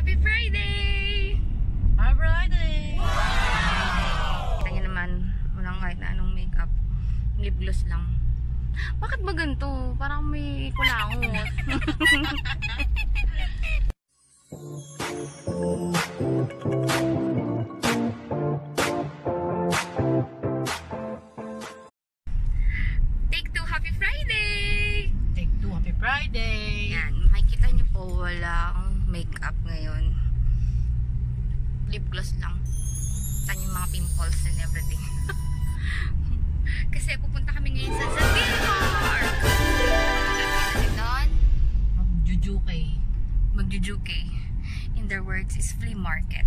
Happy Friday! Happy Friday! Kita niyo naman, walang kahit na anong makeup. Lip gloss lang. Bakit ba ganito? Parang may kulangot. Take ngayon. Lip gloss lang. Niyo yung mga pimples and everything. Kasi pupunta kami ngayon sa Zambia Park! Doon, Mag-jujukay. magjujuke. In their words is flea market.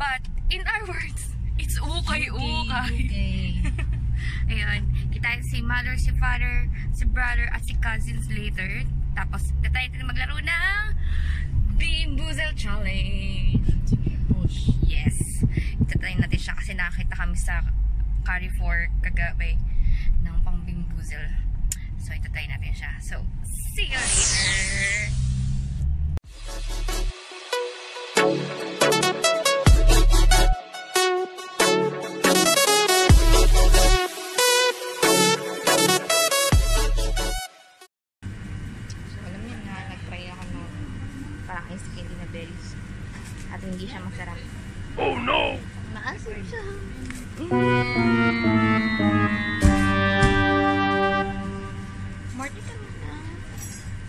But, in our words, it's ukay-ukay. Ayun, kita si mother, si father, si brother, at si cousins later. Tapos, tatay natin maglaro ng Bean Boozle Challenge. Sige, push. Yes. Itatry natin siya kasi nakita kami sa Carrefour kagabi ng pang Bean Boozle. So, itatry natin siya. So, see you later! Siya masarap. Oh no! Maasim siya. Marty ka muna.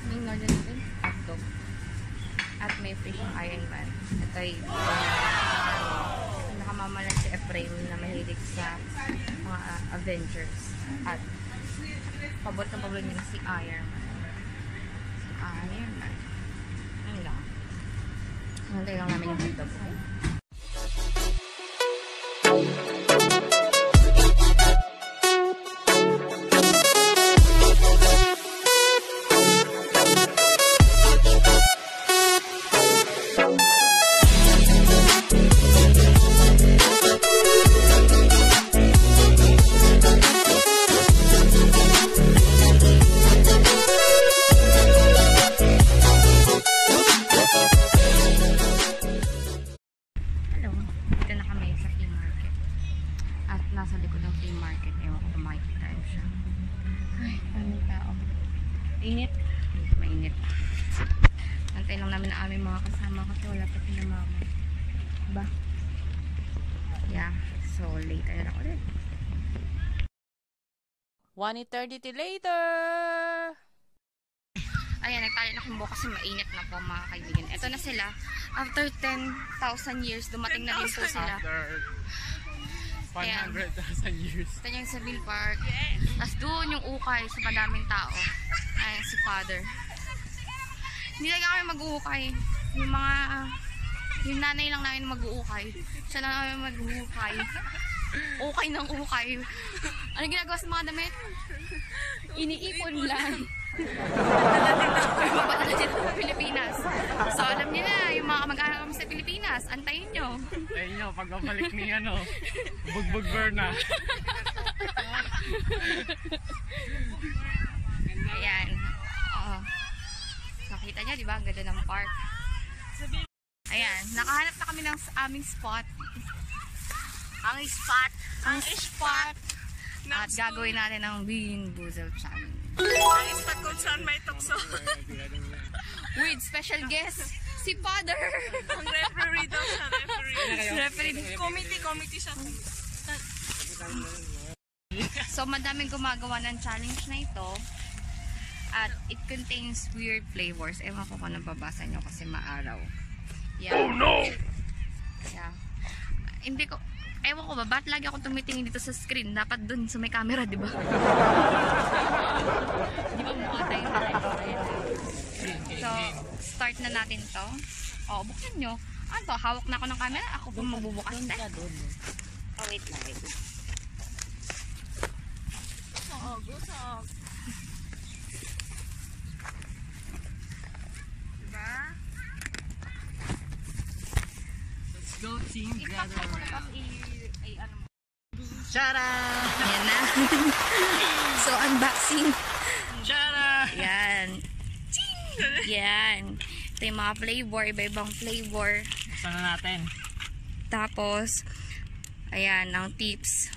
May order natin. Hotdog. At may fish Iron Man. Ito ay nakamamalan si Ephraim na mahilig sa mga uh, Avengers. At pabot na pabot niya si Iron Man. Si Iron Man. Nantay lang namin yung hotdog. Nasa likod ng flea market. Ewan ko kung makikita nyo siya. Ay, daming tao. Init. Mainit. Nantay lang namin ang aming mga kasama kasi wala pa sila mama. Ba? Yeah. So, later na ulit. One eternity later! Ayan, nagtali na kumbo kasi mainit na po mga kaibigan. Ito na sila. After 10,000 years, dumating na din po sila. After 100,000 years. Ito yung sa Bill Park. Tapos doon yung ukay sa madaming tao. Ayan, si Father. Hindi lang kami mag-uukay. Yung mga, yung nanay lang namin mag-uukay. Siya lang namin mag-uukay. Ukay ng ukay. Ano ginagawa sa mga damit? Iniipon lang. Papadala dito sa Pilipinas. So, alam niyo na, yung mga kamag-anak kami sa Pilipinas, antayin nyo. Ayun nyo, pagbabalik ni ano, bugbog Berna. Ayan. Oo. Nakita niya, di ba? Ang ganda ng park. Ayan. Nakahanap na kami ng aming spot. Ang spot. Ang spot. At gagawin natin ng Bean Boozle Challenge. Ang spot kung saan may tukso. With special guest, si Father. Ang referee daw siya, referee. Referee. Committee, committee siya. So, madaming gumagawa ng challenge na ito. At it contains weird flavors. Ewan ko kung nababasa nyo kasi maaraw. Yeah. Oh no! Yeah. Hindi ko, ewan ko ba, ba't lagi ako tumitingin dito sa screen? Dapat dun sa may camera, di ba? di ba mukha tayo na So, start na natin to. O, buksan nyo. Ano to? Hawak na ako ng camera. Ako po magbubukas na. Oh, wait lang, wait lang. Oo, gutok. Diba? Let's go team Ipakita ko Shara! Ayan na. so, unboxing. Shara! Yan. Yan. Ito yung mga flavor, iba-ibang flavor. Buksan na natin. Tapos, ayan, ang tips.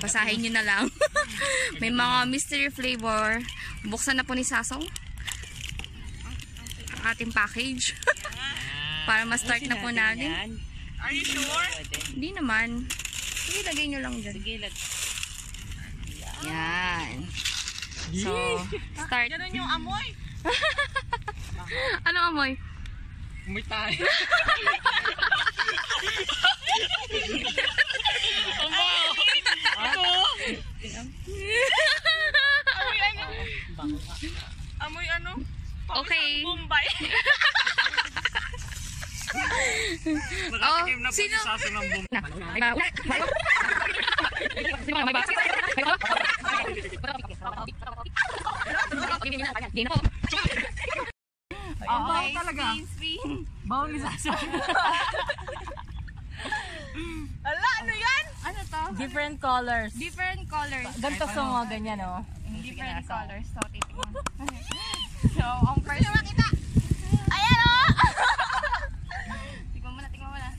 Basahin nyo na lang. May mga mystery flavor. Buksan na po ni Sasong ang ating package. Para ma-start na po natin. Are you sure? Hindi naman. Sige, lagay nyo lang dyan. Sige, lag. Yan. So, start. Ganun yung amoy. Ano amoy? Umay tayo. Amoy ano? Amoy ano? Okay. Bombay. Nakatikim na po sino? si Saso ng bum. Okay, talaga. Bawal ni Saso. Ala, ano yan? Ano to? Different colors. Different colors. Ganito sa mga ganyan, oh. Different colors. So, titingnan. so, ang first... makita! Ayan o! tingnan mo na, tingnan mo na.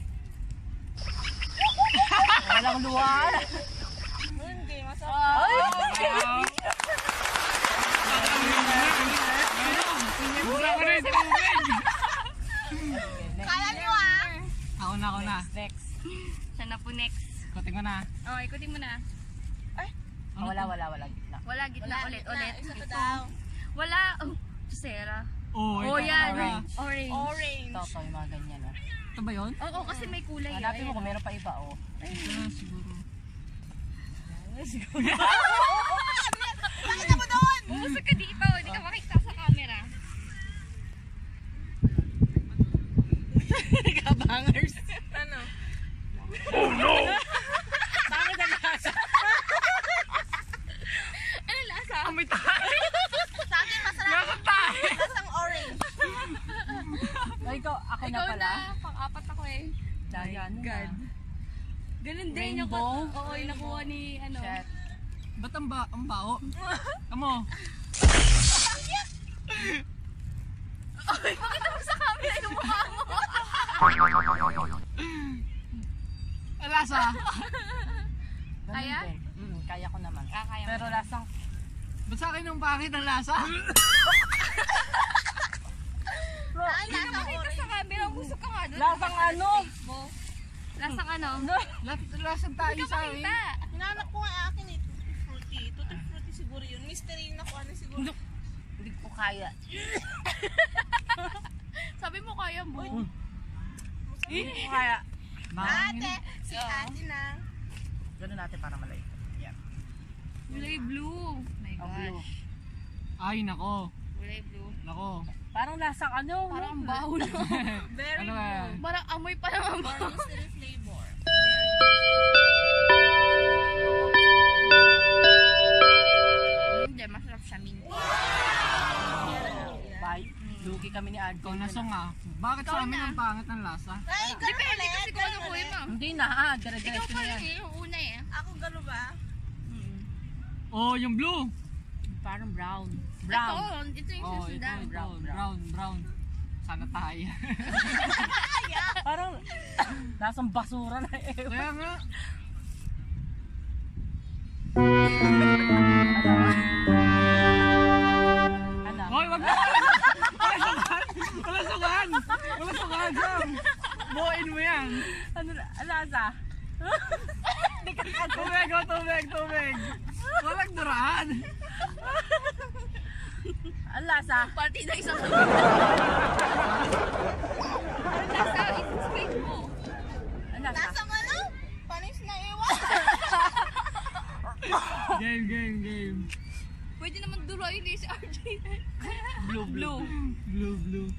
Walang luwal. Hindi, masarap. Kaya nyo ah! Ako na, ako na. Next. Siya na po next. Kuting ko na. Oh, ikutin mo na. Ah, wala, wala, wala. Gitna. Wala, gitna ulit, ulit. Isa pa Ito. daw. Wala. Oh, Sarah. Oh, Oh, yan. Orange. Orange. Orange. Ito, ito, yung mga ganyan, oh. Ito ba yun? Oo, kasi may kulay. Hanapin mo Ayan. kung meron pa iba, oh. Ito na siguro. Bumusok ka dito. Hindi ka makita sa camera. Kabangers. Ano? Ano lasa? Umay tayo. Sa akin masarap. Lasang orange. Oh, ikaw, ako na Ikaw pala. na. Pang-apat ako eh. Daya, ano God. Ganun din yung Rainbow? Oo, yung nakuha ni ano. Shit. Ba't ang, ba ang bao? Amo. Pakita mo sa camera yung mukha mo. Alasa. Ganun Kaya? Mm, kaya ko naman. Ah, kaya mo. Pero lasang, Ba't sa akin ang bakit ang lasa? Ay, hindi ka makita sa camera. Busok ka nga doon. lasang ano? Mo. Lasang ano? Lasa, lasa tayo sa akin. Hinahanap ko nga akin eh. Tutti frutti. Tutti frutti siguro yun. Mystery yung nakuha na siguro. Hindi ko kaya. Sabi mo kaya mo. Hindi ko kaya. Ate, si ate na. Ganun natin para malay. Yan. Kulay blue. My Ang blue. gosh. Ay, nako. Kulay blue. Nako. Parang lasang ano? Parang ang baho na. Very Ano ba? Parang amoy pa lang ang baho. mystery flavor. Lugi kami ni Adjo. Ikaw na song ah. Bakit sa Ikaw amin na. ang pangit ng lasa? Ay, gano'n Depende ulit. kasi kung ano kuha mo. Hindi na ah. Ikaw Dire-diretso pa na yan. rin eh, yung una eh. Ako gano'n ba? Oh, yung blue. Parang brown. Ito, Brown. ito yung Oh, ito, susundan. ito. Brown, Brown, brown. Sana tayo. Parang lasang basura na eh. Kaya nga. Ano? Hoy, wag na! Wala sukan! Wala sukan! Wala sukan! Sam! Buuin mo yan! Ano? Lasa? Tubig, oh, tubig, tubig! Walang duraan! Ang lasa? Party na isang Ang lasa, explain mo. Ang lasa? Lasang ano? Panis na iwan. Game, game, game. Pwede naman durain eh si RJ. Blue, blue. Blue, blue.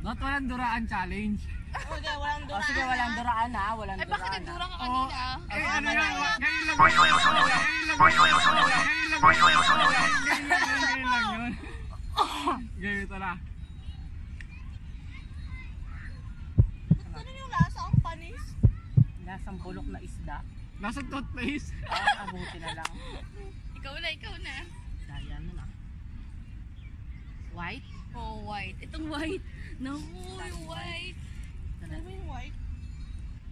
Ba't walang duraan challenge? Okay, walang O duraan. sige, walang duraan ha. Walang duraan. bakit nagdura ka kanina? Ay, ano yan? Ngayon lang yun. Ngayon lang yun. Ngayon lang yun. Ngayon lang yun. Ngayon na. Ano yung lasa? Ang panis? Lasang bulok na isda. Nasa toothpaste. Ah, abuti na lang. Ikaw na, ikaw na. Daya na lang. White? Oh, white. Itong white. Naku, yung white. Ano yung white?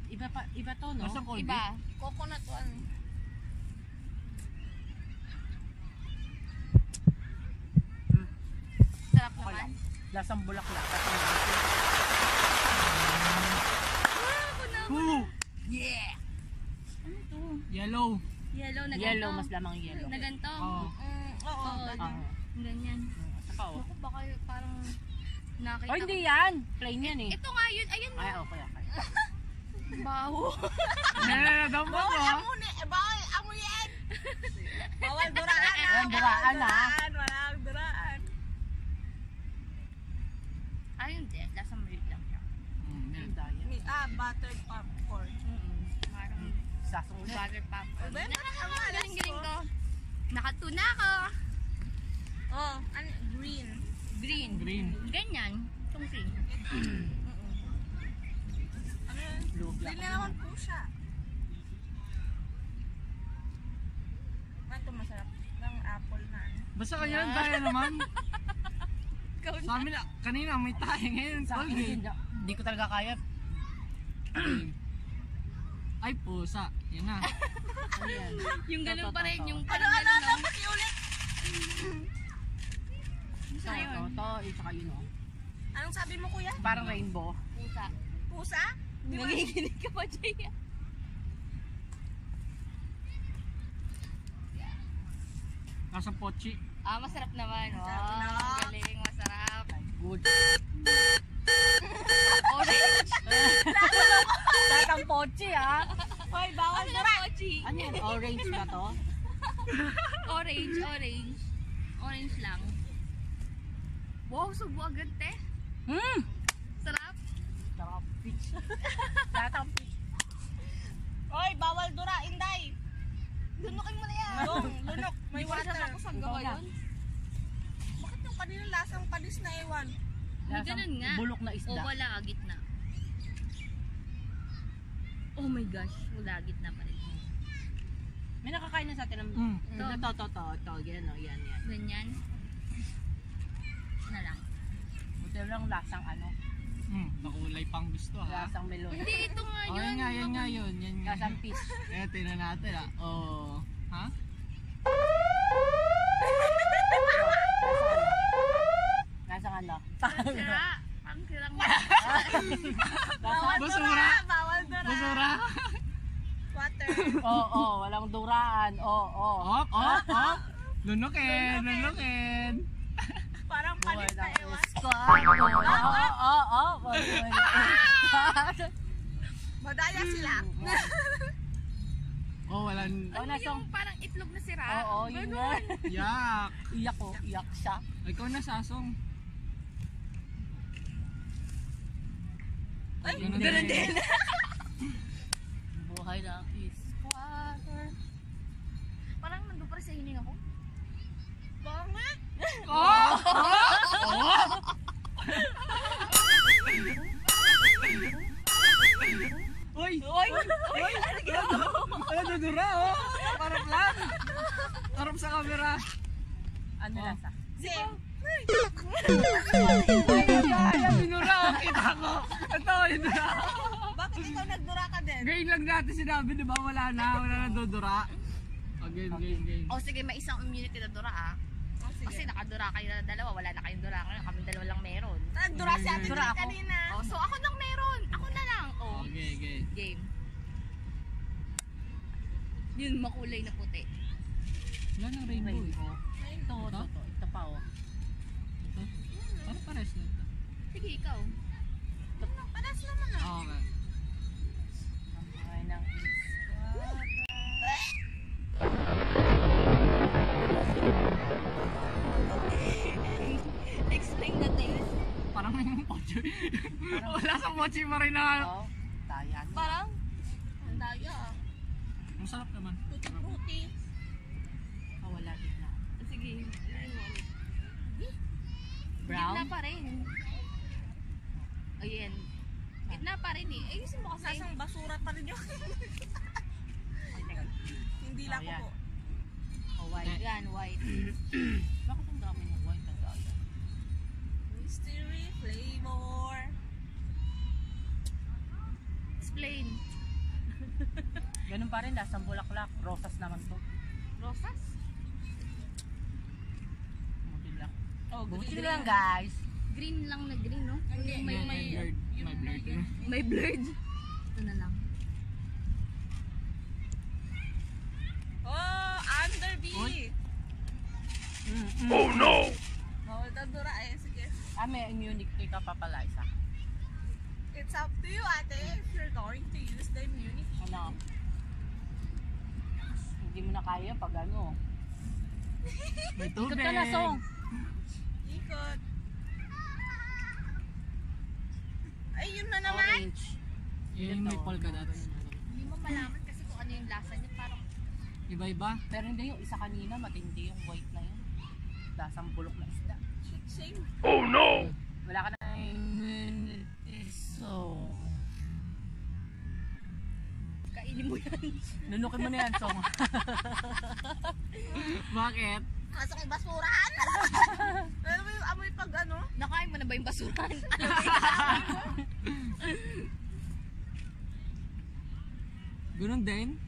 Iba pa, iba to, no? Nasa Colgate? Iba. Coconut one. Sarap Okay naman. Lasang bulaklak. Ooh! Yeah! Ano to? Yellow. Yellow na ganito. Yellow, mas lamang yellow. Na ganito. Oo. Mm, oo. Oo. Ganyan. Ito pa, oh. Ako baka parang nakita Oh, hindi yan. Plain yan eh. Ito nga yun. Ayun Ay, na. okay, okay. Baho. Nananadaw mo Bawal ko. amunin. Eh, bawal amuyin. Bawal duraan ah. Walang duraan, ah. Duraan, Walang duraan. Ay, hindi. Lasang milk lang siya. Mm, yan. Ang. Mi- Ah, buttered popcorn. Mm-mm. Parang Sasong ulit. butter popcorn. Ba, Na, ang alas galing-galing ko. ko. Nakatuna ako. Oh, ano, green. Green. Green. Ganyan. Itong green. Ano na naman po siya. Ano ito masarap? Ng apple na ano. Basta kanya tayo naman. Sa amin, ah, kanina may tayo ngayon. Sa akin, hindi, ko talaga kaya. Ay, pusa. Yan na. Ano? Yung ganun pa rin. Yung Ano, parang ano, ganun. no? Pakiulit. Ito, ito, ito, saka yun, oh. Anong sabi mo, kuya? Parang rainbow. Pusa. Pusa? Di ba? Nangiginig ka pa, Jaya. Nasa pochi. Ah, masarap naman. Oh, Masarap na. galing. Masarap. Good. Orange. Tatang pochi, ah. Hoy, bawal Ano na, Pochi? Ano yan? Orange ba to? Orange, orange. Orange lang. Wow, subo agad, te. Hmm! Sarap. Sarap. Peach. Tatang peach. Hoy, bawal dura, Inday. Lunukin mo na yan. Dong, lunok. May water. ako Ikaw gawa yun. Bakit yung kanina lasang palis na ewan? Lasang ganun nga. Bulok na O isda. wala, gitna. Oh my gosh, wala, gitna pa rin. May nakakain na sa atin ng... Mm. Ito, ito, ito, ito, ito. Yan, oh, yan, yan. Ganyan. Na lang. Buti lang lasang ano. Mm, nakulay pang gusto ha. Lasang melon. Hindi, ito nga Oh, yun. yan nga, yan nga yun. Yan nga. Lasang peach. Eh, tingnan natin ah. Oh. Ha? Lasang ano? Ang sira. Ang sirang Lasang... Basura! Bawal dura. Basura! Water. Oo, oh, walang duraan. Oo, oh, oh. Op, op, op! Lunukin, lunukin! Parang palis na ewan. Oo, oo, oo. Madaya sila. Oh, walang... Oh, Ano nasang... yung parang itlog na sira? Oo, yun Ganun. nga. Yak! Iyak ko, iyak siya. Ikaw na, Sasong. Ay, Ganun ganun din. din. Buhay na is Water. Parang nandun pa rin sa hining ako. Bakit? Oh! Oh! Uy! Uy! Uy! Ano ginagawa mo? Ano, dudura oh! Harap lang! Harap sa camera. ano Oh. lasa? Same. Ay, dinura oh! Kita ko! Ito, dinura Bakit ikaw nagdura ka din? Ngayon lang natin sinabi, di ba? Wala na, wala na dudura. Again, again, again. O sige, may isang immunity na dura ah. Oh, Kasi nakadura kayo na dalawa, wala na kayong dura ngayon, kami dalawa lang meron. Nagdura si Ate Dura kanina. Oh, so ako lang meron. Ako na. Oh, Okay, okay. game. Yun, makulay na puti. Wala nang rainbow eh. Rainbow. Ito, ito, ito. Ito pa, oh. Ito? Parang pares na ito. Sige, ikaw. Paras naman ah. Ah, okay. Ang buhay ng is Explain the taste. Parang may mochi. Wala sa mochi pa rin na. Oh, tayan. Parang, Ang daya ah. Masarap naman. Tutti frutti. Oh, wala gitna. sige. Brown? Gitna pa rin. Ayan. Gitna pa rin eh. Ayusin mo kasi. Sasang basura pa rin yun. Ay, teka. Hindi lang Oh, ko yan. po. Oh, white. Yan, white. Bakit ang dami ng white ang daya? Flavor. Explain. Ganun pa rin, lasang bulaklak. Rosas naman to. Rosas? Buti lang. Oh, Buti lang guys. Green lang na green, no? May, May may. May blurred. may blurred. Ito na lang. Oh, under B. Uy. Oh no! Bawal dadura eh. Sige. Ah, may immunity ka pa pala isa. It's up to you, ate, if you're going to use the immunity. Ano? Hindi mo na kaya pag ano. May Ikot tubig. ka na, Song. Ikot. Ay, yun na naman. Orange. Yung may polka dots. Hindi mo malaman kasi kung ano yung lasa niya. Parang Iba-iba. Pero hindi yung isa kanina, matindi yung white Lasang bulok na isda. Sing. Wala ka na. So. kainin mo yan. Nunukin mo na yan, Song. Bakit? Pasok yung basurahan. Alam mo yung amoy pag ano? Nakain mo na ba yung basuran? Ganun din?